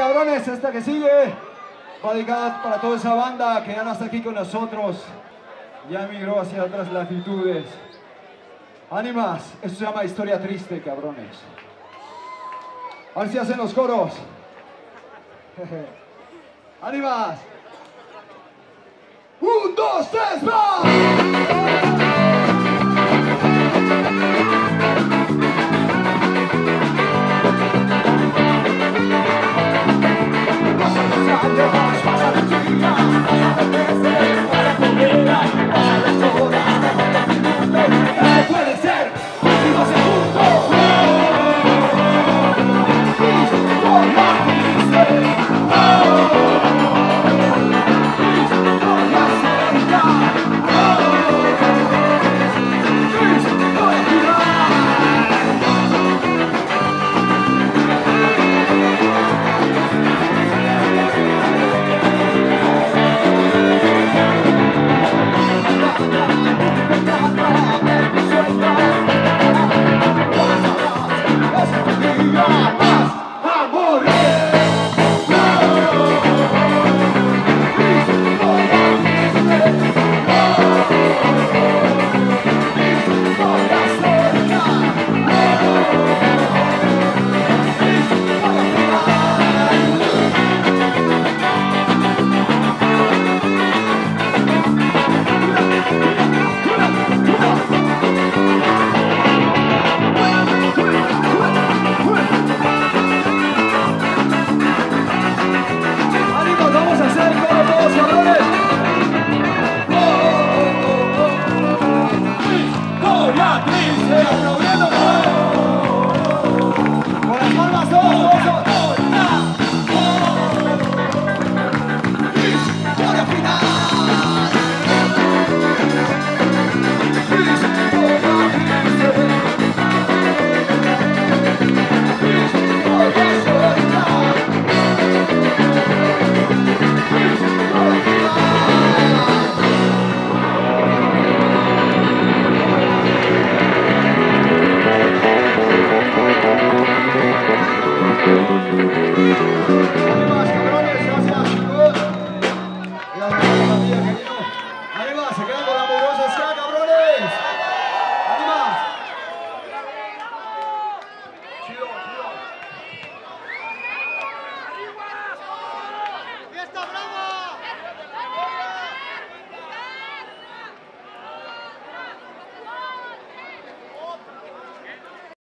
Cabrones, esta que sigue dedicada para toda esa banda que ya no está aquí con nosotros. Ya emigró hacia otras latitudes. Ánimas, esto se llama Historia Triste, cabrones. A ver si hacen los coros. ¡Ánimas! ¡Un, dos, tres, va! Oh, Arriba, se quedan con las.